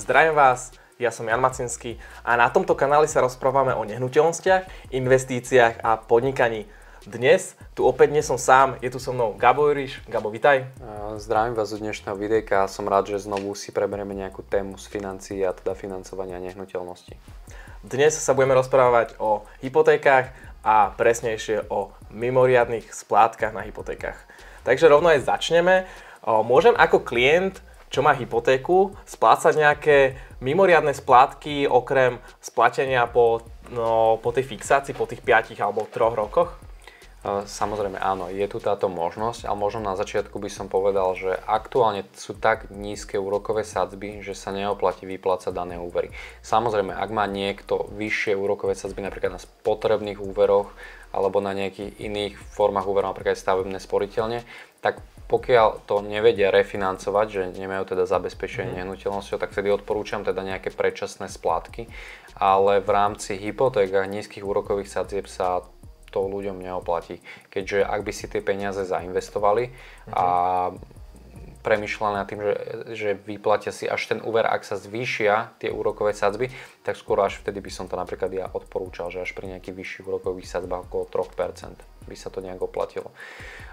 Zdravím vás, ja som Jan Macinský a na tomto kanáli sa rozprávame o nehnuteľnostiach, investíciách a podnikaní. Dnes tu opäť nie som sám, je tu so mnou Gabo Juriš. Gabo, vitaj. Zdravím vás z dnešného videjka a som rád, že znovu si preberieme nejakú tému z financií a teda financovania nehnuteľnosti. Dnes sa budeme rozprávať o hypotékách a presnejšie o mimoriadných splátkach na hypotékach. Takže rovno aj začneme. Môžem ako klient čo má hypotéku, splácať nejaké mimoriadne splátky okrem splatenia po, no, po tej fixácii, po tých 5 alebo 3 rokoch? Samozrejme áno, je tu táto možnosť, ale možno na začiatku by som povedal, že aktuálne sú tak nízke úrokové sadzby, že sa neoplatí vyplácať dané úvery. Samozrejme, ak má niekto vyššie úrokové sadzby napríklad na spotrebných úveroch alebo na nejakých iných formách úverov, napríklad stavebné sporiteľne, tak pokiaľ to nevedia refinancovať, že nemajú teda zabezpečenie mm. nehnuteľnosťou, tak vtedy odporúčam teda nejaké predčasné splátky, ale v rámci hypoték a nízkych úrokových sadzieb sa to ľuďom neoplatí. Keďže ak by si tie peniaze zainvestovali mm. a premyšľali nad tým, že, že vyplatia si až ten úver, ak sa zvýšia tie úrokové sadzby, tak skôr až vtedy by som to napríklad ja odporúčal, že až pri nejakých vyšších úrokových sadzbách okolo 3% by sa to nejak oplatilo.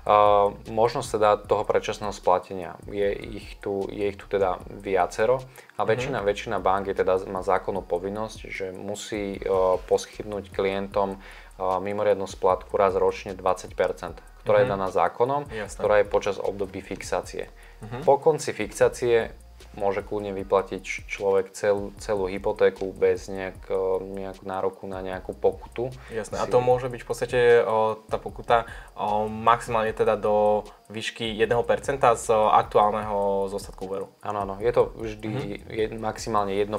Uh, možnosť teda toho predčasného splatenia, je ich tu, je ich tu teda viacero a mhm. väčšina, mm-hmm. väčšina bank je teda, má zákonnú povinnosť, že musí uh, poskytnúť klientom uh, mimoriadnú splatku raz ročne 20%, ktorá mm-hmm. je daná zákonom, Jasne. ktorá je počas období fixácie. Uh-huh. Po konci fixácie môže kľudne vyplatiť človek celú, celú hypotéku bez nejak, nejakú nároku na nejakú pokutu. Jasné, a to môže byť v podstate o, tá pokuta o, maximálne teda do výšky 1% z aktuálneho zostatku úveru. Áno, áno, je to vždy uh-huh. jed, maximálne 1%,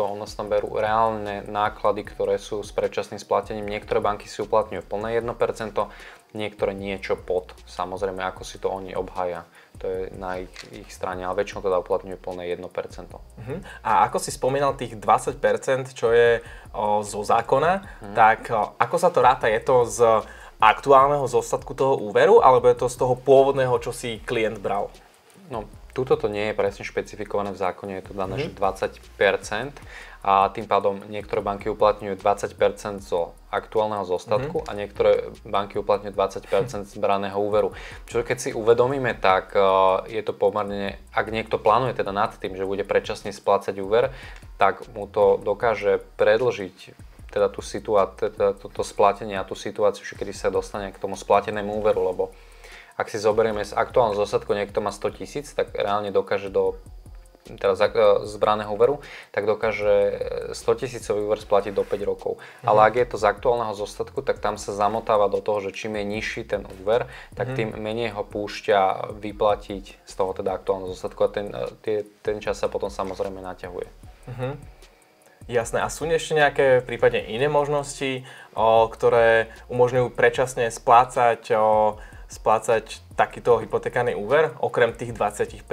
ono sa tam berú reálne náklady, ktoré sú s predčasným splatením. Niektoré banky si uplatňujú plné 1%, niektoré niečo pod. Samozrejme, ako si to oni obhaja to je na ich, ich strane, ale väčšinou teda uplatňuje plné 1%. Uh-huh. A ako si spomínal tých 20%, čo je o, zo zákona, uh-huh. tak o, ako sa to ráta? Je to z aktuálneho zostatku toho úveru, alebo je to z toho pôvodného, čo si klient bral? No, tuto to nie je presne špecifikované v zákone, je to dané, mm-hmm. že 20% a tým pádom niektoré banky uplatňujú 20% zo aktuálneho zostatku mm-hmm. a niektoré banky uplatňujú 20% zbraného úveru. Čo keď si uvedomíme, tak uh, je to pomerne, ak niekto plánuje teda nad tým, že bude predčasne splácať úver, tak mu to dokáže predlžiť teda tú situáciu, teda toto splatenie a tú situáciu, kedy sa dostane k tomu splatenému úveru, lebo ak si zoberieme z aktuálneho zostatku, niekto má 100 tisíc, tak reálne dokáže do teda z braného úveru, tak dokáže 100 tisícový úver splatiť do 5 rokov. Mm. Ale ak je to z aktuálneho zostatku, tak tam sa zamotáva do toho, že čím je nižší ten úver, tak mm. tým menej ho púšťa vyplatiť z toho teda aktuálneho zostatku a ten, tie, ten čas sa potom samozrejme naťahuje. Mm-hmm. Jasné. A sú ešte nejaké prípadne iné možnosti, o, ktoré umožňujú predčasne splácať o, splácať takýto hypotekárny úver, okrem tých 20%?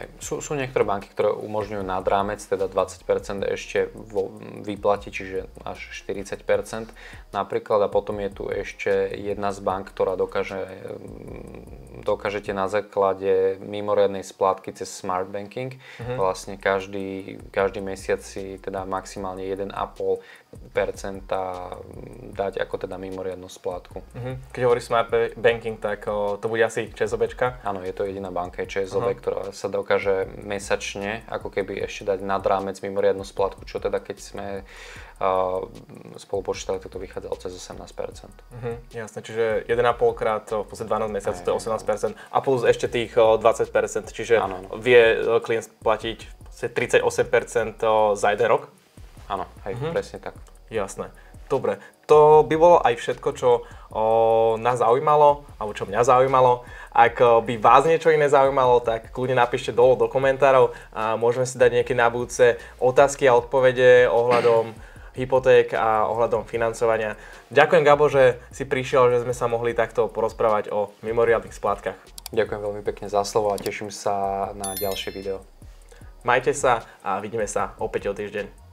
Hej, sú, sú niektoré banky, ktoré umožňujú nad rámec, teda 20% ešte vo výplati, čiže až 40% napríklad. A potom je tu ešte jedna z bank, ktorá dokáže, mm, dokážete na základe mimoriadnej splátky cez smart banking, uh-huh. vlastne každý, každý mesiac si teda maximálne 1,5% dať ako teda mimoriadnú splátku. Uh-huh. Keď hovorí smart banking, tak o, to bude asi ČSOBčka? Áno, je to jediná banka, je ČSOB, uh-huh. ktorá sa dokáže mesačne ako keby ešte dať nad rámec mimoriadnu splatku, čo teda keď sme uh, spolu počítali, tak to vychádzalo cez 18%. Uh-huh, jasné, čiže 1,5 krát v podstate 12 mesiacov, to je 18% a plus ešte tých 20%, čiže ano, ano. vie klient platiť 38% za jeden rok? Áno, hej, uh-huh. presne tak. Jasné. Dobre, to by bolo aj všetko, čo o, nás zaujímalo, alebo čo mňa zaujímalo. Ak by vás niečo iné zaujímalo, tak kľudne napíšte dole do komentárov a môžeme si dať nejaké na budúce otázky a odpovede ohľadom hypoték a ohľadom financovania. Ďakujem Gabo, že si prišiel, že sme sa mohli takto porozprávať o mimoriadnych splátkach. Ďakujem veľmi pekne za slovo a teším sa na ďalšie video. Majte sa a vidíme sa opäť o týždeň.